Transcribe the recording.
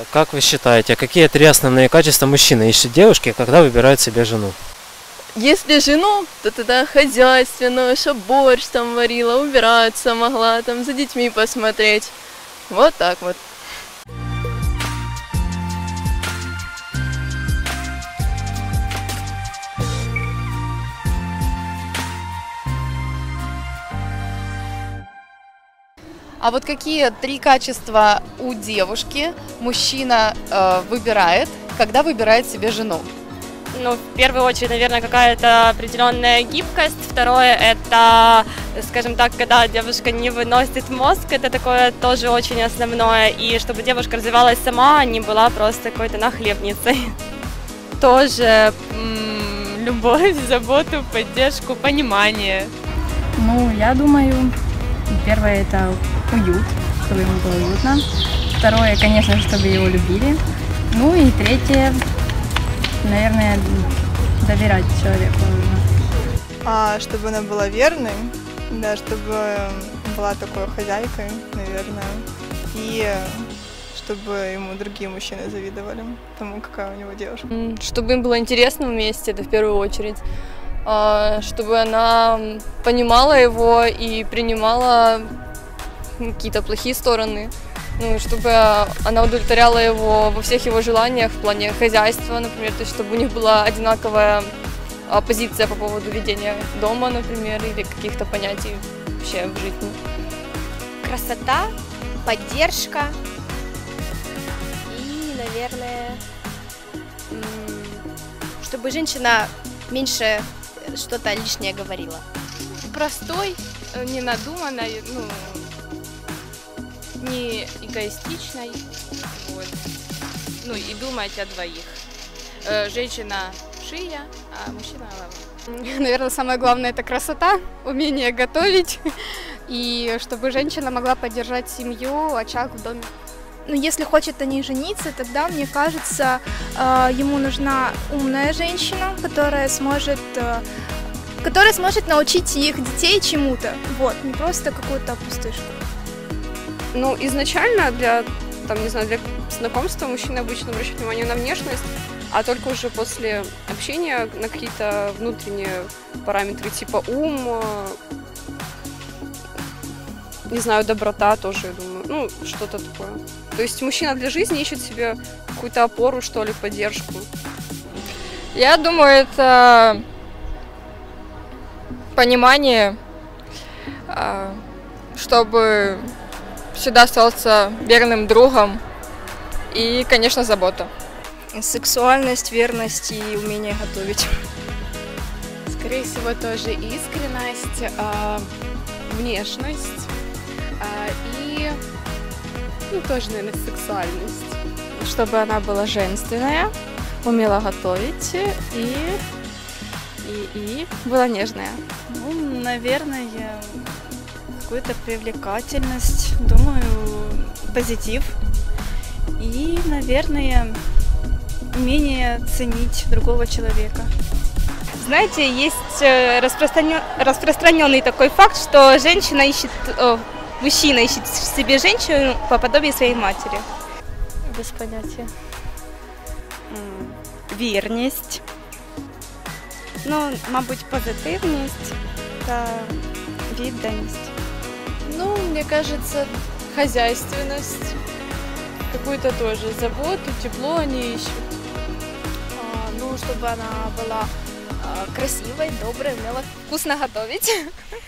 А Как вы считаете, какие три основные качества мужчина ищет в девушке, когда выбирает себе жену? Если жену, то тогда хозяйственную, чтобы борщ там варила, убираться могла, там за детьми посмотреть. Вот так вот. А вот какие три качества у девушки мужчина э, выбирает, когда выбирает себе жену? Ну, в первую очередь, наверное, какая-то определенная гибкость. Второе – это, скажем так, когда девушка не выносит мозг, это такое тоже очень основное. И чтобы девушка развивалась сама, а не была просто какой-то нахлебницей. тоже любовь, заботу, поддержку, понимание. Ну, я думаю, первое это уют, чтобы ему было уютно. Второе, конечно чтобы его любили. Ну и третье, наверное, доверять человеку нужно. А, чтобы она была верной, да, чтобы была такой хозяйкой, наверное, и чтобы ему другие мужчины завидовали тому, какая у него девушка. Чтобы им было интересно вместе, это в первую очередь. А, Чтобы она понимала его и принимала какие-то плохие стороны. Ну, чтобы она удовлетворяла его во всех его желаниях в плане хозяйства, например, то есть чтобы у них была одинаковая а, позиция по поводу ведения дома, например, или каких-то понятий вообще в жизни. красота, поддержка и, наверное, чтобы женщина меньше что-то лишнее говорила. Простой, э, не надуманной, ну, не эгоистичной. Вот. Ну и думать о двоих. Э, Женщина шея, а мужчина голова. Наверное, самое главное это красота, умение готовить и чтобы женщина могла поддержать семью, очаг в доме. Но Ну, если хочет о ней жениться, тогда, мне кажется, э, ему нужна умная женщина, которая сможет, э, которая сможет научить их детей чему-то. Вот, не просто какую-то пустышку. Ну, изначально для, там, не знаю, для знакомства мужчины обычно обращают внимание на внешность, а только уже после общения на какие-то внутренние параметры, типа ум, э, не знаю, доброта тоже, я думаю, ну, что-то такое. То есть мужчина для жизни ищет себе какую-то опору, что ли, поддержку. Я думаю, это понимание, а, чтобы всегда остался верным другом и, конечно, забота. Сексуальность, верность и умение готовить. Скорее всего, тоже искренность, а, внешность а, и, ну, тоже, наверное, сексуальность. Чтобы она была женственная, умела готовить и, и, и была нежная. Ну, наверное, какую-то привлекательность, думаю, позитив. И, наверное, умение ценить другого человека. Знаете, есть э, распространен- распространенный такой факт, что женщина ищет, о, мужчина ищет в себе женщину по подобию своей матери. Без понятия. Вірність. Ну, мабуть, позитивність та відданість. Мне кажется, хозяйственность, какую-то тоже заботу, тепло они ищут. ну, чтобы она была красивой, доброй, умела вкусно готовить.